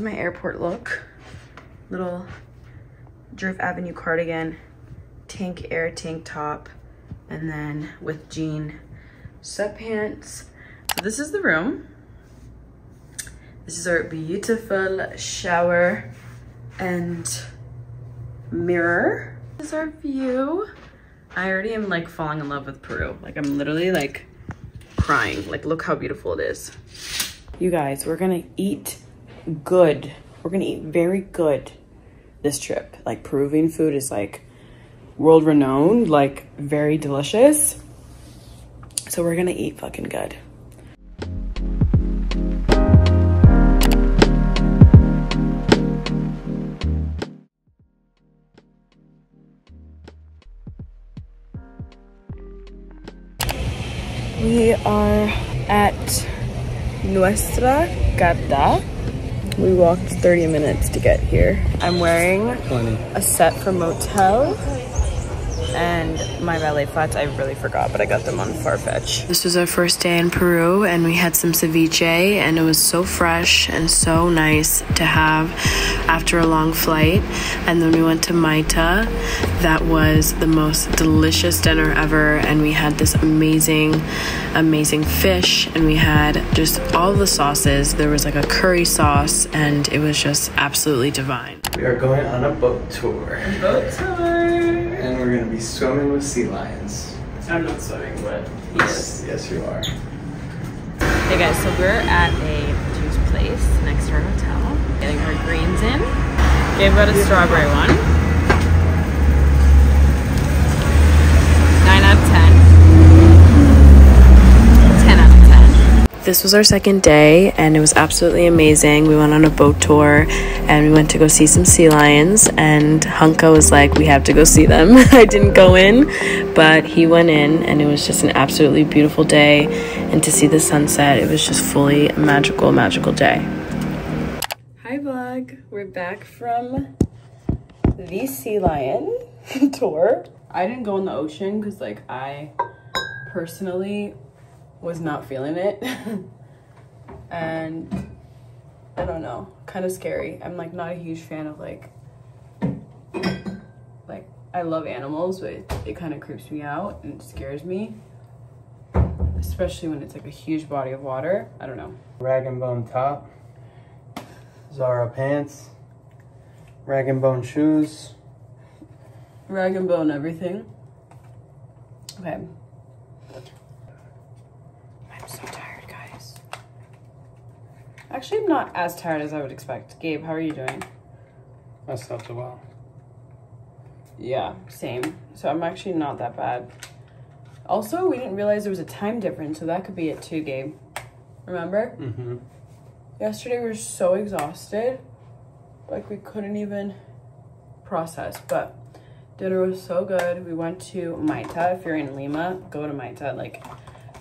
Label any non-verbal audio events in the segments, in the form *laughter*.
My airport look. Little Drift Avenue cardigan, tank air tank top, and then with jean sweatpants. So this is the room. This is our beautiful shower and mirror. This is our view. I already am like falling in love with Peru. Like I'm literally like crying. Like look how beautiful it is. You guys, we're gonna eat good. We're gonna eat very good this trip. Like Peruvian food is like world renowned, like very delicious. So we're gonna eat fucking good. We are at Nuestra Gata. We walked 30 minutes to get here. I'm wearing a set from Motel and my ballet flats. I really forgot, but I got them on Farfetch. This was our first day in Peru and we had some ceviche and it was so fresh and so nice to have after a long flight. And then we went to Mayta. That was the most delicious dinner ever and we had this amazing, amazing fish and we had just all the sauces. There was like a curry sauce and it was just absolutely divine. We are going on a boat tour. Boat tour! And we're gonna be swimming with sea lions. I'm not swimming, but Yes, yes you are. Hey guys, so we're at a juice place next to our hotel, getting our greens in. Gabe got a strawberry one. 9 out of 10. 10 out of 10. This was our second day and it was absolutely amazing. We went on a boat tour and we went to go see some sea lions and Hunka was like, we have to go see them. *laughs* I didn't go in, but he went in and it was just an absolutely beautiful day and to see the sunset, it was just fully a magical, magical day. Hi vlog, we're back from the sea lion *laughs* tour. I didn't go in the ocean because like I personally was not feeling it. *laughs* and I don't know, kind of scary. I'm like not a huge fan of like like I love animals, but it, it kind of creeps me out and scares me. Especially when it's like a huge body of water. I don't know. Rag and bone top. Zara pants. Rag and bone shoes. Rag and bone everything. Okay. I'm so tired, guys. Actually, I'm not as tired as I would expect. Gabe, how are you doing? I slept a while. Yeah, same. So I'm actually not that bad. Also, we didn't realize there was a time difference, so that could be it too, Gabe. Remember? Mm-hmm. Yesterday we were so exhausted. Like we couldn't even process. But dinner was so good. We went to Mayta. If you're in Lima, go to Mayta. Like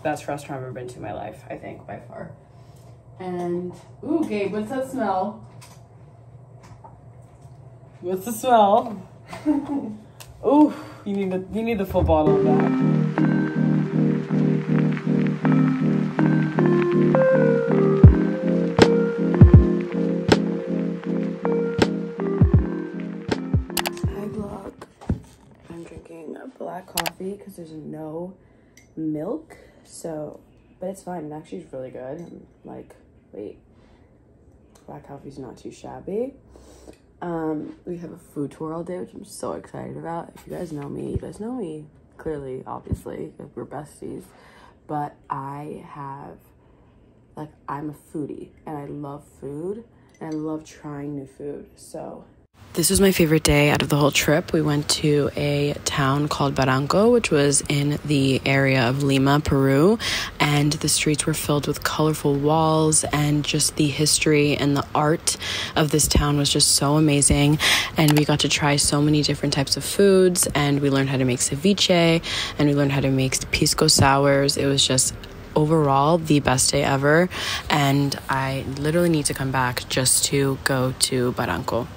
best restaurant I've ever been to in my life, I think, by far. And ooh, Gabe, what's that smell? What's the smell? *laughs* ooh, you need the you need the full bottle of that. Hi vlog. I'm drinking black coffee because there's no milk. So, but it's fine. It actually is really good. I'm like, wait, black coffee's not too shabby. Um, we have a food tour all day, which I'm so excited about. If you guys know me, you guys know me clearly, obviously, we're besties. But I have, like, I'm a foodie and I love food and I love trying new food. So this was my favorite day out of the whole trip. We went to a town called Barranco, which was in the area of Lima, Peru, and the streets were filled with colorful walls and just the history and the art of this town was just so amazing. And we got to try so many different types of foods and we learned how to make ceviche and we learned how to make pisco sours. It was just overall the best day ever and I literally need to come back just to go to Barranco.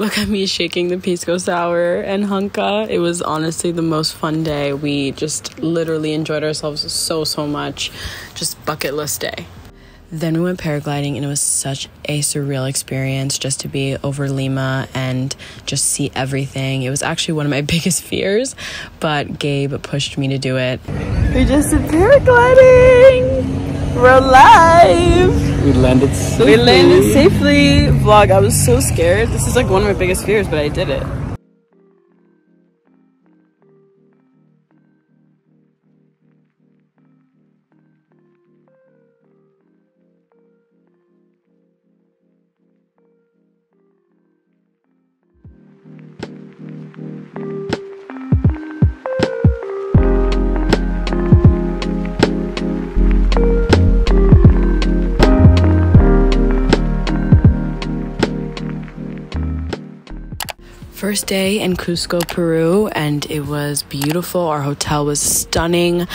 Look at me shaking the pisco sour and hunka. It was honestly the most fun day. We just literally enjoyed ourselves so, so much. Just bucket list day. Then we went paragliding, and it was such a surreal experience just to be over Lima and just see everything. It was actually one of my *laughs* biggest fears, but Gabe pushed me to do it. We just did paragliding! We're alive! We landed safely. We landed safely. Vlog, I was so scared. This is like one of my biggest fears, but I did it. First day in Cusco, Peru, and it was beautiful. Our hotel was stunning,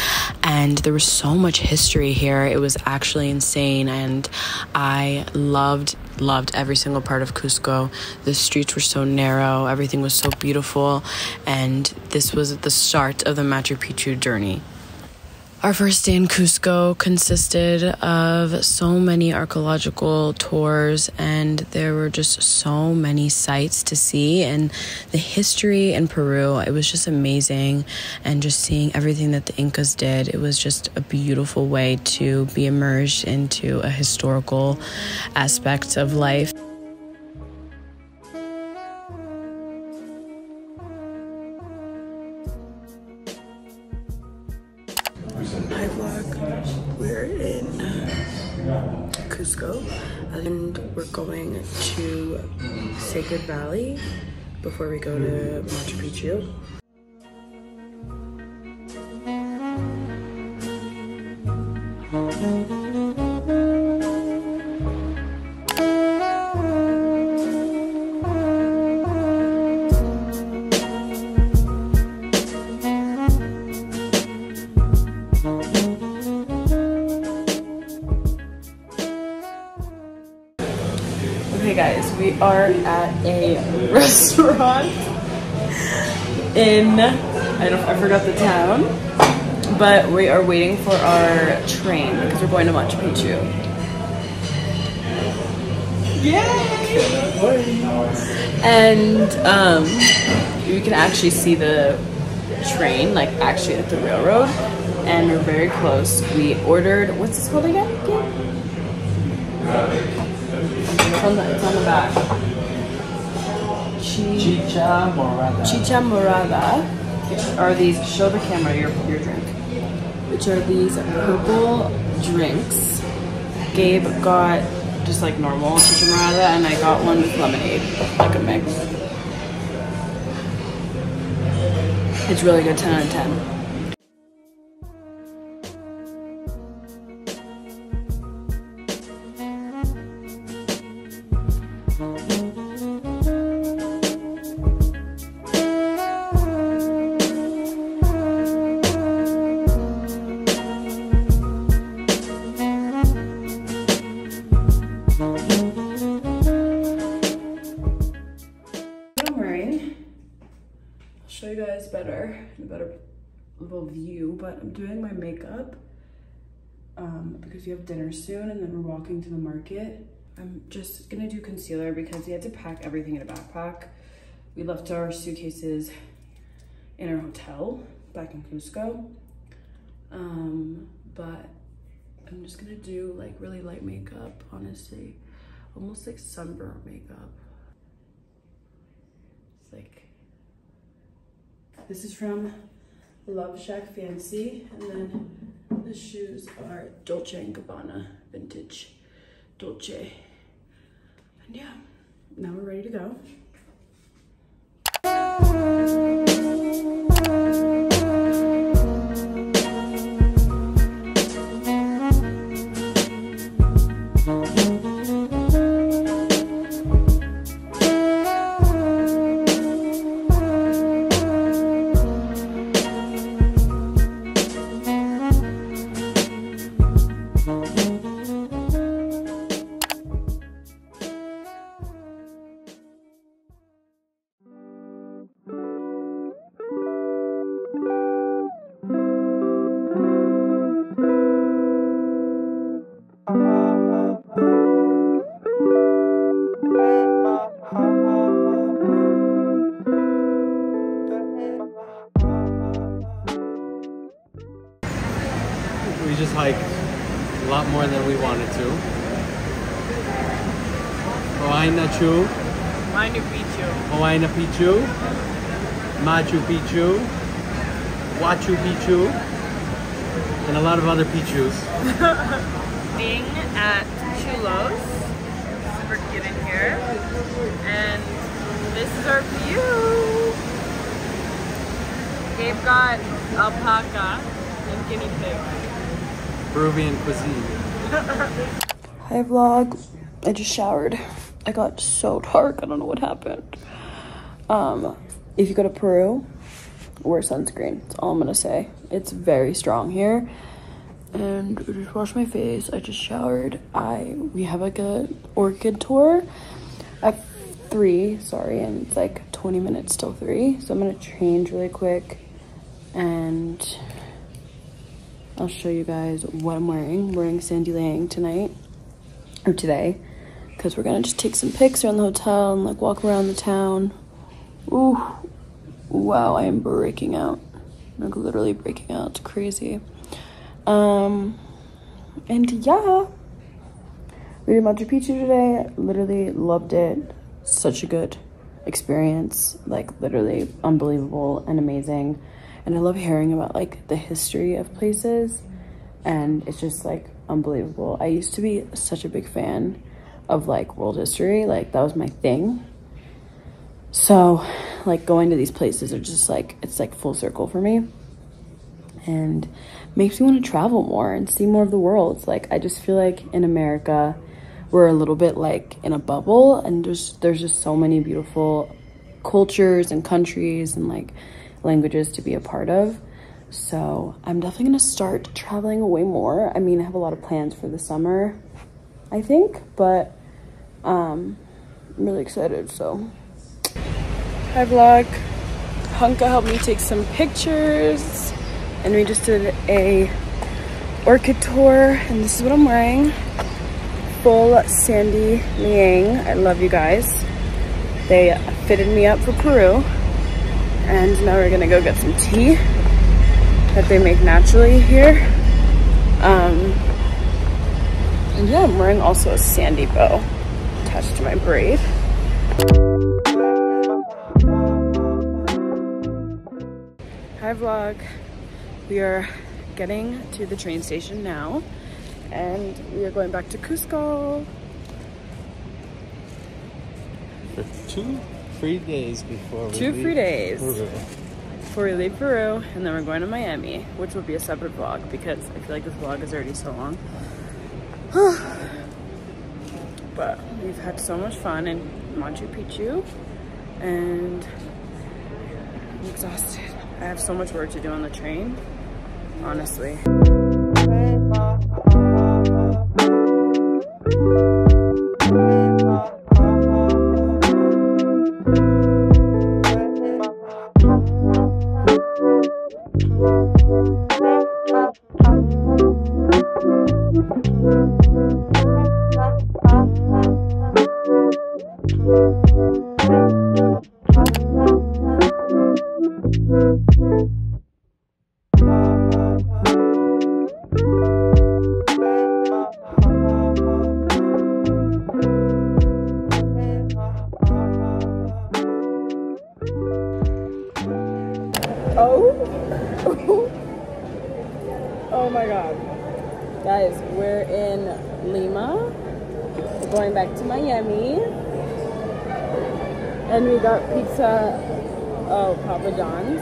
and there was so much history here. It was actually insane, and I loved loved every single part of Cusco. The streets were so narrow, everything was so beautiful, and this was the start of the Machu Picchu journey. Our first day in Cusco consisted of so many archaeological tours, and there were just so many sites to see. And the history in Peru, it was just amazing. And just seeing everything that the Incas did, it was just a beautiful way to be immersed into a historical aspect of life. Cusco and we're going to Sacred Valley before we go to Machu Picchu. Okay, guys, we are at a restaurant in I don't I forgot the town, but we are waiting for our train because we're going to Machu Picchu. Yay! And um, you can actually see the train, like actually at the railroad, and we're very close. We ordered what's this called again? It's on the, it's on the back. Chi- Chicha morada. Chicha morada, which are these, show the camera your, your drink, which are these purple drinks. Gabe got just like normal chicha morada, and I got one with lemonade, like a mix. It's really good, 10 out of 10. But I'm doing my makeup um, because we have dinner soon and then we're walking to the market. I'm just gonna do concealer because we had to pack everything in a backpack. We left our suitcases in our hotel back in Cusco. Um, but I'm just gonna do like really light makeup, honestly. Almost like sunburn makeup. It's like this is from LoveShackFancy, and then the shoes are Dolce and Gabbana vintage Dolce. And yeah, now we're ready to go. we just hiked a lot more than we wanted to. Hawaina Chu. Machu Picchu. Picchu. Machu Picchu. Wachu Picchu. And a lot of other Pichus. *laughs* Ding at Chulos. Super cute in here. And this is our view. Gabe got alpaca and guinea pig. Peruvian cuisine. *laughs* Hi vlog. I just showered. I got so dark. I don't know what happened. Um, if you go to Peru, wear sunscreen. That's all I'm gonna say. It's very strong here. And I just washed my face. I just showered. I we have like a orchid tour at three. Sorry, and it's like 20 minutes till three. So I'm gonna change really quick, and I'll show you guys what I'm wearing. I'm wearing Sandy Liang tonight or today because we're gonna just take some pics around the hotel and like walk around the town. Ooh, wow, I am breaking out. Like literally breaking out. It's crazy. Um, and yeah, we did Machu Picchu today. Literally loved it. Such a good experience. Like literally unbelievable and amazing. And I love hearing about like the history of places and it's just like unbelievable. I used to be such a big fan of like world history, like that was my thing. So, like going to these places are just like it's like full circle for me. And makes me want to travel more and see more of the world. It's like I just feel like in America we're a little bit like in a bubble and just there's just so many beautiful cultures and countries and like languages to be a part of. So I'm definitely gonna start traveling away more. I mean, I have a lot of plans for the summer, I think, but um, I'm really excited. So, hi vlog. Hunka helped me take some pictures, and we just did a orchid tour, and this is what I'm wearing. Full Sandy Liang. I love you guys. They fitted me up for Peru, and now we're gonna go get some tea that they make naturally here. Um, and yeah, I'm wearing also a sandy bow attached to my braid. Hi vlog. We are getting to the train station now and we are going back to Cusco. For two free days before we Two free days. Peru. before we leave Peru, and then we're going to Miami, which will be a separate vlog because I feel like this vlog is already so long. *sighs* but we've had so much fun in Machu Picchu, and I'm exhausted. I have so much work to do on the train, honestly. Oh. *laughs* oh my god. Guys, we're in Lima. We're going back to Miami. And we got pizza. Oh, Papa John's.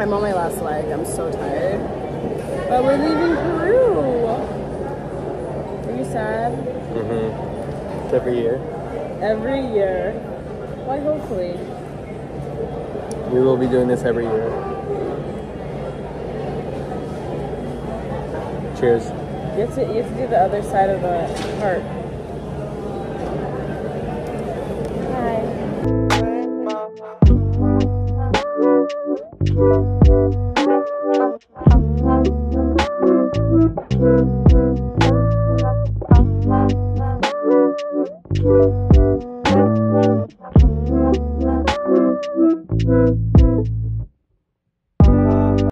I'm on my last leg. I'm so tired. But we're leaving Peru. Are you sad? Mm-hmm. It's every year. Every year. Why hopefully? We will be doing this every year. Cheers. You have to, you have to do the other side of the heart.